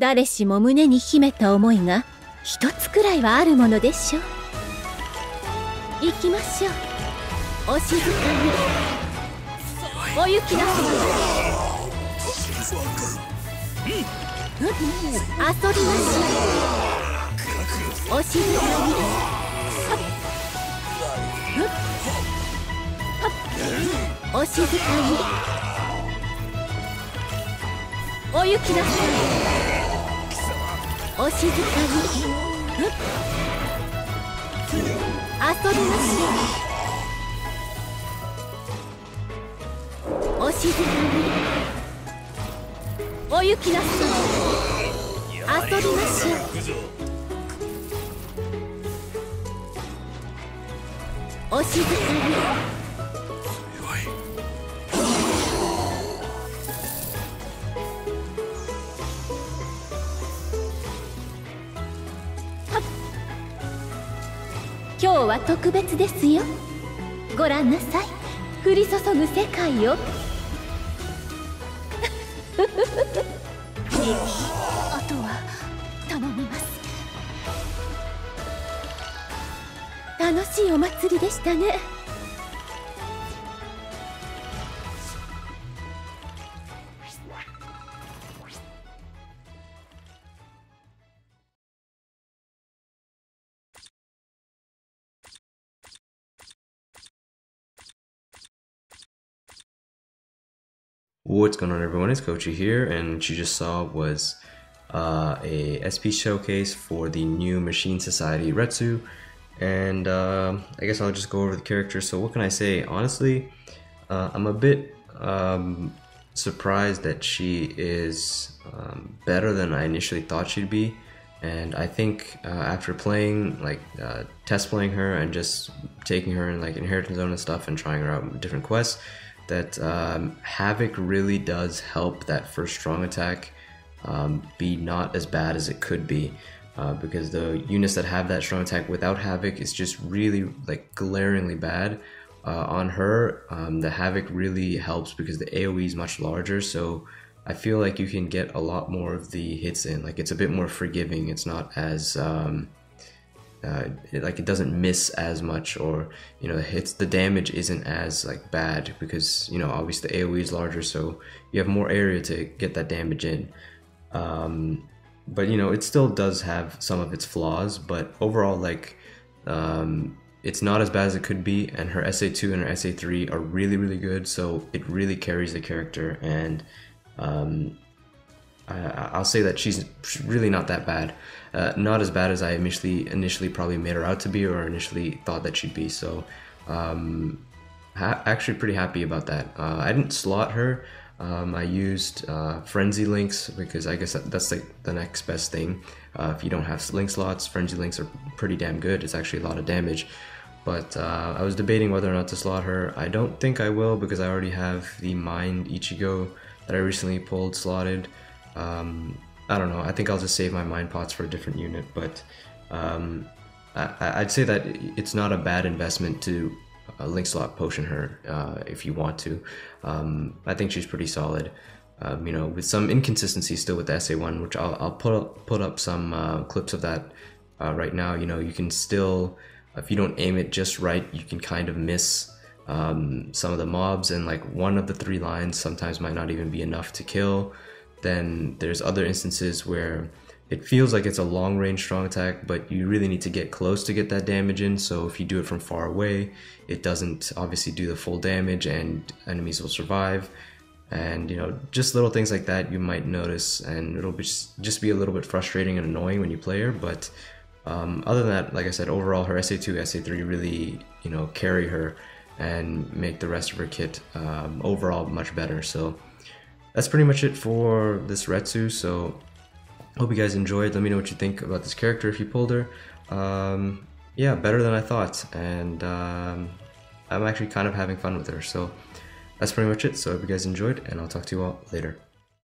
誰しも胸に秘めた思いが一つくらいはあるものでしょう。行きましょう。お静かにお行きなさい。遊びましょうお静かにお静かにお行きなさい。お静かに。遊びましょうお静かにお行きなさい遊びましょうお静かに今日は特別ですよ。ご覧なさい。降り注ぐ世界を。あとは頼みます。楽しいお祭りでしたね What's going on everyone, it's Kochyy here and what you just saw was uh, a SP showcase for the new Machine Society Retsu and uh, I guess I'll just go over the character. So what can I say? Honestly, uh, I'm a bit um, surprised that she is um, better than I initially thought she'd be and I think uh, after playing like uh, test playing her and just taking her in like inheritance zone and stuff and trying her out different quests that um, Havoc really does help that first strong attack um, be not as bad as it could be. Uh, because the units that have that strong attack without Havoc is just really like glaringly bad. Uh, on her, um, the Havoc really helps because the AoE is much larger, so I feel like you can get a lot more of the hits in. Like it's a bit more forgiving. It's not as um, uh, it, like it doesn't miss as much or you know the hits the damage isn't as like bad because you know obviously the aoe is larger so you have more area to get that damage in. Um, but you know it still does have some of its flaws but overall like um, it's not as bad as it could be and her sa2 and her sa3 are really really good so it really carries the character and um, I, will say that she's really not that bad. Uh, not as bad as I initially initially probably made her out to be, or initially thought that she'd be. So, um, actually pretty happy about that. Uh, I didn't slot her. Um, I used uh, frenzy links because I guess that, that's like the next best thing. Uh, if you don't have link slots, frenzy links are pretty damn good. It's actually a lot of damage. But uh, I was debating whether or not to slot her. I don't think I will because I already have the Mind Ichigo that I recently pulled slotted. Um, I don't know. I think I'll just save my mind pots for a different unit, but um, I, would say that it's not a bad investment to uh, link slot potion her uh, if you want to. Um, I think she's pretty solid. Um, you know, with some inconsistency still with the SA1, which I'll, I'll put up, put up some uh, clips of that uh, right now. You know, you can still, if you don't aim it just right, you can kind of miss um, some of the mobs, and like one of the three lines sometimes might not even be enough to kill. Then there's other instances where it feels like it's a long range strong attack, but you really need to get close to get that damage in. So if you do it from far away, it doesn't obviously do the full damage and enemies will survive. And you know, just little things like that you might notice, and it'll be just, just be a little bit frustrating and annoying when you play her. But um, other than that, like I said, overall her SA2, SA3 really you know carry her and make the rest of her kit um, overall much better. So that's pretty much it for this Retsu. So hope you guys enjoyed. Let me know what you think about this character if you pulled her. Um, yeah, better than I thought, and um, I'm actually kind of having fun with her. So that's pretty much it. So hope you guys enjoyed, and I'll talk to you all later.